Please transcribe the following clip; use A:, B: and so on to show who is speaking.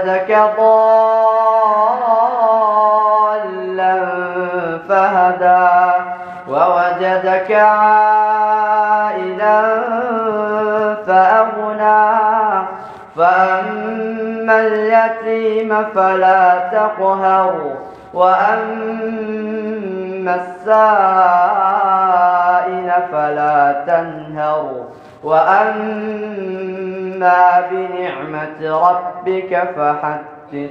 A: ووجدك ضالا فهدى ووجدك عائلا فأغنى. فأما اليتيم فلا تقهر وأما السائل فلا تنهر. وأما بنعمة ربك فحدث